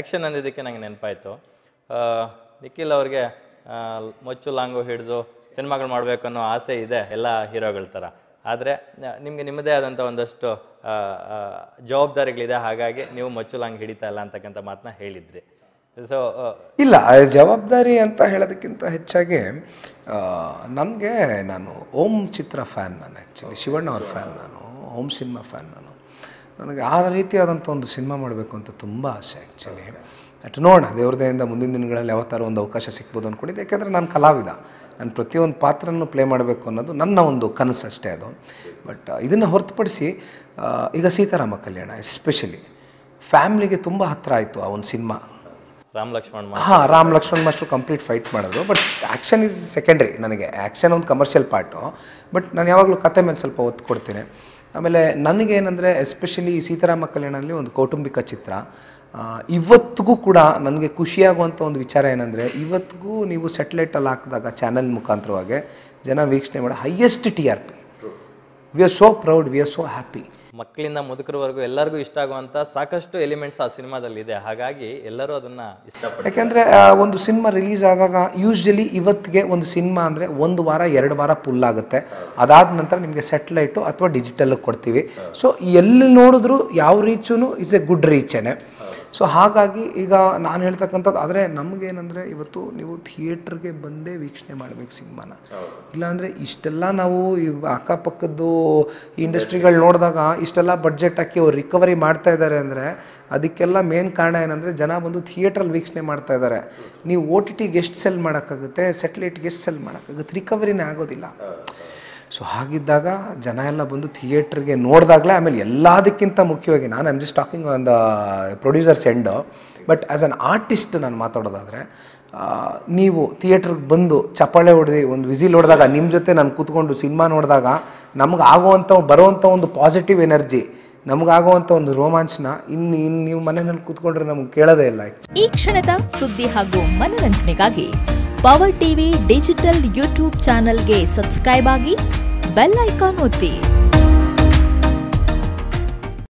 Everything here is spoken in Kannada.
ಆ್ಯಕ್ಷನ್ ಅಂದಿದ್ದಕ್ಕೆ ನನಗೆ ನೆನಪಾಯಿತು. ನಿಖಿಲ್ ಅವ್ರಿಗೆ ಮೊಚ್ಚು, ಲಾಂಗು ಹಿಡಿದು ಸಿನಿಮಾಗಳು ಮಾಡಬೇಕು ಅನ್ನೋ ಆಸೆ ಇದೆ ಎಲ್ಲ ಹೀರೋಗಳ ಥರ. ಆದರೆ ನಿಮಗೆ ನಿಮ್ಮದೇ ಆದಂಥ ಒಂದಷ್ಟು ಜವಾಬ್ದಾರಿಗಳಿದೆ, ಹಾಗಾಗಿ ನೀವು ಮೊಚ್ಚು, ಲಾಂಗ್ ಹಿಡಿತಾ ಇಲ್ಲ ಅಂತಕ್ಕಂಥ ಮಾತನ್ನ ಹೇಳಿದ್ರಿ. ಸೊ ಇಲ್ಲ ಜವಾಬ್ದಾರಿ ಅಂತ ಹೇಳೋದಕ್ಕಿಂತ ಹೆಚ್ಚಾಗಿ ನನಗೆ ನಾನು ಓಂ ಚಿತ್ರ ಫ್ಯಾನ್ ನಾನು ಆ್ಯಕ್ಚುಲಿ ಶಿವಣ್ಣ ಅವ್ರ ಫ್ಯಾನ್ ನಾನು, ಓಂ ಸಿನಿಮಾ ಫ್ಯಾನ್ ನಾನು. ನನಗೆ ಆ ರೀತಿಯಾದಂಥ ಒಂದು ಸಿನಿಮಾ ಮಾಡಬೇಕು ಅಂತ ತುಂಬ ಆಸೆ ಆ್ಯಕ್ಚುಲಿ ಅಟ್ ನೋಡೋಣ ದೇವ್ರದೆಯಿಂದ ಮುಂದಿನ ದಿನಗಳಲ್ಲಿ ಯಾವತ್ತಾರು ಒಂದು ಅವಕಾಶ ಸಿಗ್ಬೋದು ಅಂದ್ಕೊಂಡಿದ್ದೆ ಯಾಕೆಂದರೆ ನಾನು ಕಲಾವಿದ. ನಾನು ಪ್ರತಿಯೊಂದು ಪಾತ್ರನೂ ಪ್ಲೇ ಮಾಡಬೇಕು ಅನ್ನೋದು ನನ್ನ ಒಂದು ಕನಸು ಅಷ್ಟೇ ಅದು. ಬಟ್ ಇದನ್ನು ಹೊರತುಪಡಿಸಿ ಈಗ ಸೀತಾರಾಮ ಕಲ್ಯಾಣ ಎಸ್ಪೆಷಲಿ ಫ್ಯಾಮ್ಲಿಗೆ ತುಂಬ ಹತ್ತಿರ ಆಯಿತು ಆ ಒಂದು ಸಿನಿಮಾ. ರಾಮ್ ಲಕ್ಷ್ಮಣ್ ಹಾಂ Ram Lakshman master complete fight ಮಾಡೋದು ಬಟ್ ಆ್ಯಕ್ಷನ್ ಇಸ್ ಸೆಕೆಂಡ್ರಿ ನನಗೆ. ಆ್ಯಕ್ಷನ್ ಒಂದು ಕಮರ್ಷಿಯಲ್ ಪಾರ್ಟು ಬಟ್ ನಾನು ಯಾವಾಗಲೂ ಕತೆ ಮೇಲೆ ಸ್ವಲ್ಪ ಒತ್ತು ಕೊಡ್ತೀನಿ. ಆಮೇಲೆ ನನಗೇನೆಂದರೆ ಎಸ್ಪೆಷಲಿ ಸೀತಾರಾಮ ಕಲ್ಯಾಣಲ್ಲಿ ಒಂದು ಕೌಟುಂಬಿಕ ಚಿತ್ರ. ಇವತ್ತಿಗೂ ಕೂಡ ನನಗೆ ಖುಷಿಯಾಗುವಂಥ ಒಂದು ವಿಚಾರ ಏನಂದರೆ ಇವತ್ತಿಗೂ ನೀವು ಸೆಟ್ಲೈಟಲ್ಲಿ ಹಾಕಿದಾಗ ಚಾನಲ್ ಮುಖಾಂತರವಾಗಿ ಜನ ವೀಕ್ಷಣೆ ಮಾಡೋ highest T R P we are so proud we are so happy ಮಕ್ಕಳಿಂದ ಮುದುಕರವರೆಗೂ ಎಲ್ಲರಿಗೂ ಇಷ್ಟ ಆಗುವಂಥ ಸಾಕಷ್ಟು ಎಲಿಮೆಂಟ್ಸ್ ಆ ಸಿನಿಮಾದಲ್ಲಿ ಇದೆ ಹಾಗಾಗಿ ಎಲ್ಲರೂ ಅದನ್ನ ಇಷ್ಟಪಡ್ತಾರೆ. ಯಾಕೆಂದರೆ ಒಂದು ಸಿನಿಮಾ ರಿಲೀಸ್ ಆದಾಗ ಯೂಶ್ವಲಿ ಇವತ್ತಿಗೆ ಒಂದು ಸಿನಿಮಾ ಅಂದರೆ ಒಂದು ವಾರ ಎರಡು ವಾರ ಫುಲ್ ಆಗುತ್ತೆ. ಅದಾದ ನಂತರ ನಿಮಗೆ ಸೆಟ್ಲೈಟು ಅಥವಾ ಡಿಜಿಟಲ್ ಕೊಡ್ತೀವಿ. ಸೊ ಎಲ್ಲಿ ನೋಡಿದ್ರು ಯಾವ ರೀಚೂ ಇಸ್ ಎ ಗುಡ್ ರೀಚೇನೆ ಸೊ ಹಾಗಾಗಿ ಈಗ ನಾನು ಹೇಳ್ತಕ್ಕಂಥದ್ದು ಆದರೆ ನಮಗೇನಂದರೆ ಇವತ್ತು ನೀವು ಥಿಯೇಟ್ರಿಗೆ ಬಂದೇ ವೀಕ್ಷಣೆ ಮಾಡಬೇಕು ಸಿನಿಮಾನ. ಇಲ್ಲಾಂದರೆ ಇಷ್ಟೆಲ್ಲ ನಾವು ಈ ಅಕ್ಕಪಕ್ಕದ್ದು ಇಂಡಸ್ಟ್ರಿಗಳು ನೋಡಿದಾಗ ಇಷ್ಟೆಲ್ಲ ಬಡ್ಜೆಟ್ ಹಾಕಿ ಅವ್ರು ರಿಕವರಿ ಮಾಡ್ತಾ ಇದ್ದಾರೆ ಅಂದರೆ ಅದಕ್ಕೆಲ್ಲ ಮೇನ್ ಕಾರಣ ಏನಂದರೆ ಜನ ಬಂದು ಥಿಯೇಟ್ರಲ್ಲಿ ವೀಕ್ಷಣೆ ಮಾಡ್ತಾ ಇದ್ದಾರೆ ನೀವು ಓ ಟಿ ಟಿಗೆ ಎಷ್ಟು ಸೆಲ್ ಮಾಡೋಕ್ಕಾಗುತ್ತೆ ಸೆಟ್ಲೈಟ್ಗೆ ಎಷ್ಟು ಸೆಲ್ ಮಾಡೋಕ್ಕಾಗುತ್ತೆ ರಿಕವರಿನೇ ಆಗೋದಿಲ್ಲ. ಸೊ ಹಾಗಿದ್ದಾಗ ಜನ ಎಲ್ಲ ಬಂದು ಥಿಯೇಟ್ರಿಗೆ ನೋಡಿದಾಗಲೇ ಆಮೇಲೆ ಎಲ್ಲದಕ್ಕಿಂತ ಮುಖ್ಯವಾಗಿ ನಾನು I'm just talking on the producers and but as an artist ನಾನು ಮಾತಾಡೋದಾದರೆ ನೀವು ಥಿಯೇಟ್ರಿಗೆ ಬಂದು ಚಪ್ಪಾಳೆ ಹೊಡೆದು, ಒಂದು ವಿಸಿಲ್ ಹೊಡೆದಾಗ ನಿಮ್ಮ ಜೊತೆ ನಾನು ಕೂತ್ಕೊಂಡು ಸಿನಿಮಾ ನೋಡಿದಾಗ ನಮ್ಗೆ ಆಗುವಂಥ ಬರುವಂಥ ಒಂದು ಪಾಸಿಟಿವ್ ಎನರ್ಜಿ ನಮಗಾಗುವಂಥ ಒಂದು ರೋಮಾಂಚನ ಇನ್ನು ಇನ್ನು ನೀವು ಮನೆಯಲ್ಲಿ ಕೂತ್ಕೊಂಡ್ರೆ ನಮ್ಗೆ ಕೇಳೋದೇ ಇಲ್ಲ ಈ ಕ್ಷಣದ ಸುದ್ದಿ ಹಾಗೂ ಮನರಂಜನೆಗಾಗಿ ಪವರ್ ಟಿವಿ ಡಿಜಿಟಲ್ ಯೂಟ್ಯೂಬ್ ಚಾನಲ್ಗೆ ಸಬ್ಸ್ಕ್ರೈಬ್ ಆಗಿ बेल आयकॉन होती। है